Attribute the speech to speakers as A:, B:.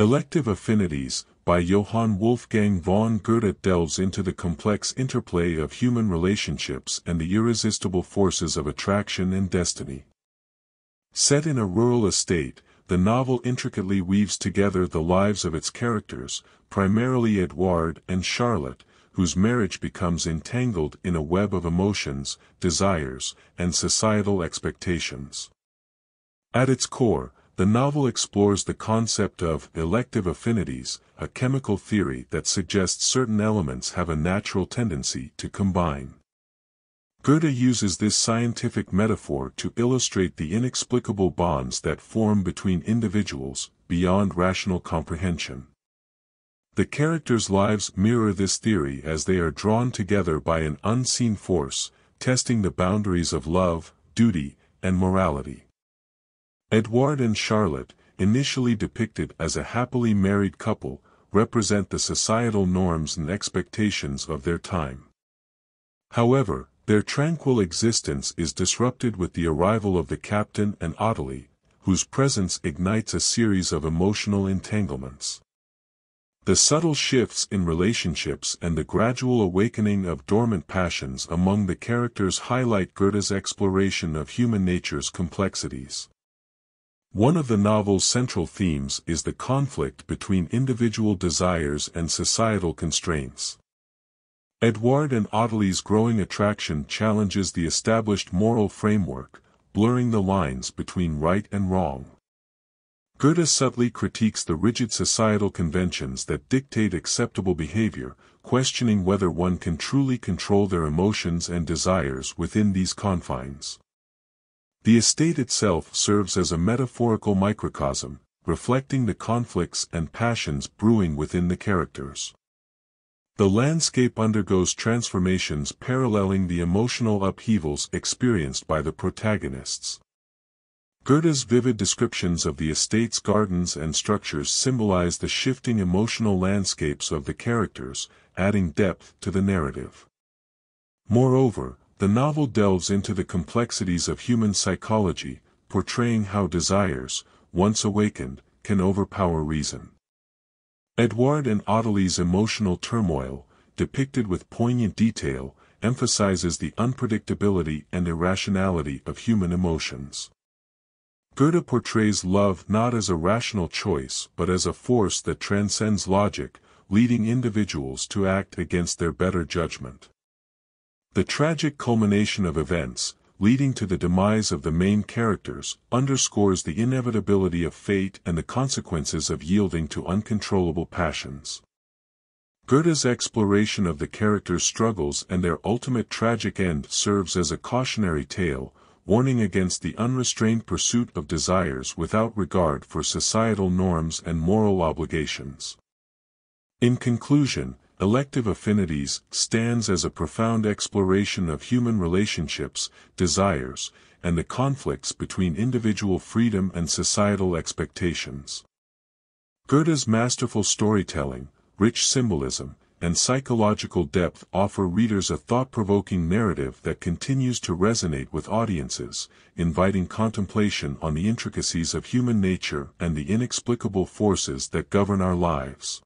A: Elective Affinities, by Johann Wolfgang von Goethe delves into the complex interplay of human relationships and the irresistible forces of attraction and destiny. Set in a rural estate, the novel intricately weaves together the lives of its characters, primarily Eduard and Charlotte, whose marriage becomes entangled in a web of emotions, desires, and societal expectations. At its core, the novel explores the concept of elective affinities, a chemical theory that suggests certain elements have a natural tendency to combine. Goethe uses this scientific metaphor to illustrate the inexplicable bonds that form between individuals, beyond rational comprehension. The characters' lives mirror this theory as they are drawn together by an unseen force, testing the boundaries of love, duty, and morality. Eduard and Charlotte, initially depicted as a happily married couple, represent the societal norms and expectations of their time. However, their tranquil existence is disrupted with the arrival of the captain and Ottilie, whose presence ignites a series of emotional entanglements. The subtle shifts in relationships and the gradual awakening of dormant passions among the characters highlight Goethe's exploration of human nature's complexities. One of the novel's central themes is the conflict between individual desires and societal constraints. Eduard and Ottilie's growing attraction challenges the established moral framework, blurring the lines between right and wrong. Goethe subtly critiques the rigid societal conventions that dictate acceptable behavior, questioning whether one can truly control their emotions and desires within these confines. The estate itself serves as a metaphorical microcosm, reflecting the conflicts and passions brewing within the characters. The landscape undergoes transformations paralleling the emotional upheavals experienced by the protagonists. Goethe's vivid descriptions of the estate's gardens and structures symbolize the shifting emotional landscapes of the characters, adding depth to the narrative. Moreover, the novel delves into the complexities of human psychology, portraying how desires, once awakened, can overpower reason. Eduard and Ottilie's emotional turmoil, depicted with poignant detail, emphasizes the unpredictability and irrationality of human emotions. Goethe portrays love not as a rational choice but as a force that transcends logic, leading individuals to act against their better judgment. The tragic culmination of events, leading to the demise of the main characters, underscores the inevitability of fate and the consequences of yielding to uncontrollable passions. Goethe's exploration of the characters' struggles and their ultimate tragic end serves as a cautionary tale, warning against the unrestrained pursuit of desires without regard for societal norms and moral obligations. In conclusion, Elective Affinities stands as a profound exploration of human relationships, desires, and the conflicts between individual freedom and societal expectations. Goethe's masterful storytelling, rich symbolism, and psychological depth offer readers a thought-provoking narrative that continues to resonate with audiences, inviting contemplation on the intricacies of human nature and the inexplicable forces that govern our lives.